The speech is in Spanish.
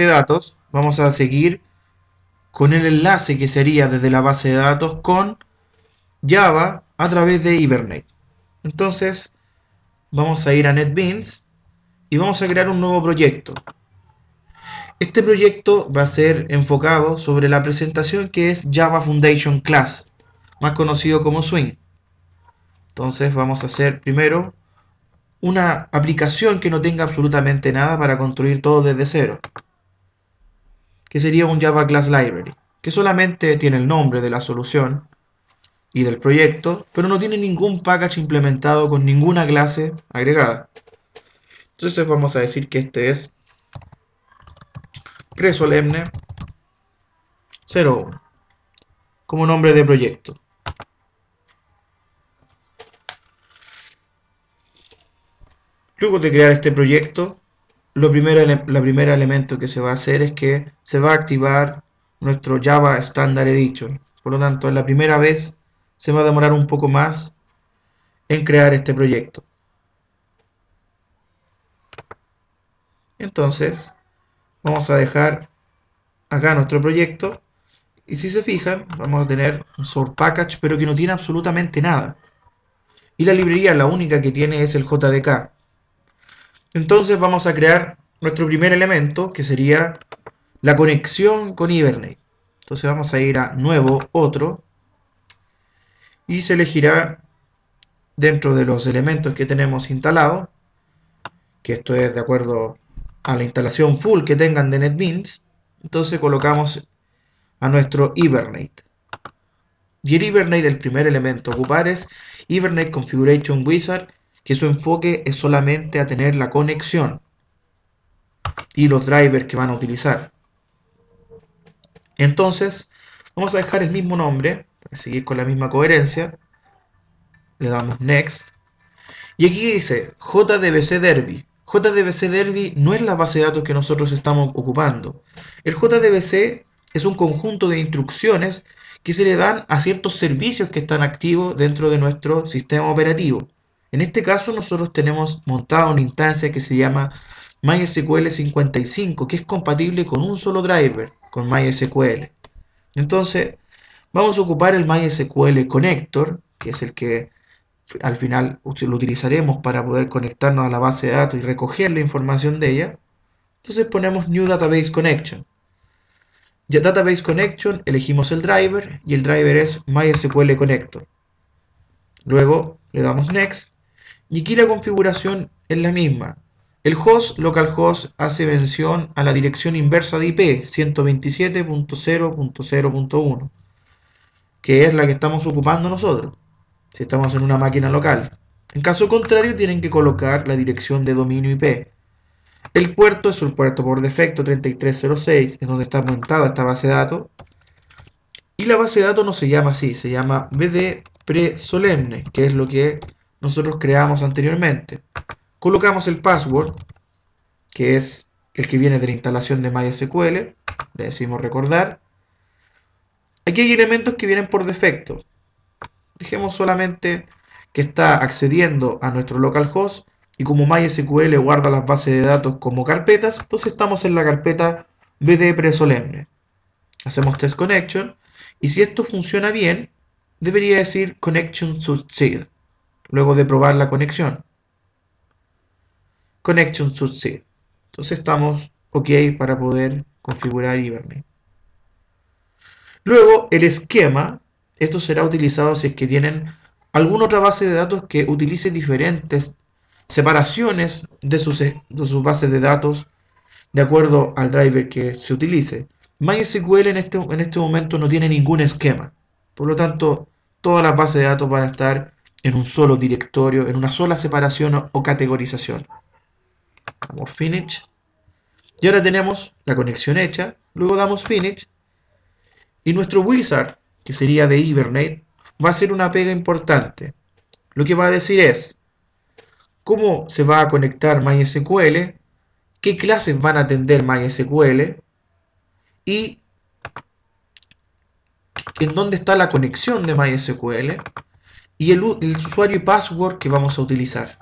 de datos, vamos a seguir con el enlace que sería desde la base de datos con Java a través de Hibernate. Entonces, vamos a ir a NetBeans y vamos a crear un nuevo proyecto. Este proyecto va a ser enfocado sobre la presentación que es Java Foundation Class, más conocido como Swing. Entonces vamos a hacer primero una aplicación que no tenga absolutamente nada para construir todo desde cero. Que sería un Java Class Library, que solamente tiene el nombre de la solución y del proyecto, pero no tiene ningún package implementado con ninguna clase agregada. Entonces vamos a decir que este es presolemne 01 como nombre de proyecto. Luego de crear este proyecto, lo primero, la primera elemento que se va a hacer es que se va a activar nuestro Java Standard Edition. Por lo tanto, la primera vez se va a demorar un poco más en crear este proyecto. Entonces, vamos a dejar acá nuestro proyecto y si se fijan, vamos a tener un source package pero que no tiene absolutamente nada. Y la librería la única que tiene es el JDK. Entonces vamos a crear nuestro primer elemento que sería la conexión con Hibernate. Entonces vamos a ir a nuevo, otro, y se elegirá dentro de los elementos que tenemos instalados, que esto es de acuerdo a la instalación full que tengan de NetBeans, entonces colocamos a nuestro Hibernate. Y el Hibernate, el primer elemento a ocupar es Hibernate Configuration Wizard, que su enfoque es solamente a tener la conexión y los drivers que van a utilizar. Entonces, vamos a dejar el mismo nombre, para seguir con la misma coherencia, le damos Next. Y aquí dice JDBC Derby. JDBC Derby no es la base de datos que nosotros estamos ocupando. El JDBC es un conjunto de instrucciones que se le dan a ciertos servicios que están activos dentro de nuestro sistema operativo. En este caso nosotros tenemos montada una instancia que se llama MySQL 55, que es compatible con un solo driver, con MySQL. Entonces, Vamos a ocupar el MySQL Connector, que es el que al final lo utilizaremos para poder conectarnos a la base de datos y recoger la información de ella. Entonces ponemos New Database Connection. Ya Database Connection, elegimos el driver y el driver es MySQL Connector. Luego le damos Next y aquí la configuración es la misma. El host localhost hace mención a la dirección inversa de IP 127.0.0.1 que es la que estamos ocupando nosotros, si estamos en una máquina local. En caso contrario, tienen que colocar la dirección de dominio IP. El puerto es el puerto por defecto 3306, es donde está montada esta base de datos. Y la base de datos no se llama así, se llama BD presolemne, que es lo que nosotros creamos anteriormente. Colocamos el password, que es el que viene de la instalación de MySQL, le decimos recordar, Aquí hay elementos que vienen por defecto. Dejemos solamente que está accediendo a nuestro localhost y como MySQL guarda las bases de datos como carpetas, entonces estamos en la carpeta BD presolemne. Hacemos test connection y si esto funciona bien, debería decir connection succeed luego de probar la conexión. Connection succeed. Entonces estamos ok para poder configurar Hibernate. Luego, el esquema, esto será utilizado si es que tienen alguna otra base de datos que utilice diferentes separaciones de sus, bases de datos de acuerdo al driver que se utilice. MySQL este, en este momento no tiene ningún esquema. Por lo tanto, todas las bases de datos van a estar en un solo directorio, en una sola separación o categorización. Damos Finish. Y ahora tenemos la conexión hecha. Luego damos Finish y nuestro wizard, que sería de Hibernate, va a ser una pega importante. Lo que va a decir es cómo se va a conectar MySQL, qué clases van a atender MySQL y en dónde está la conexión de MySQL y el, el usuario y password que vamos a utilizar.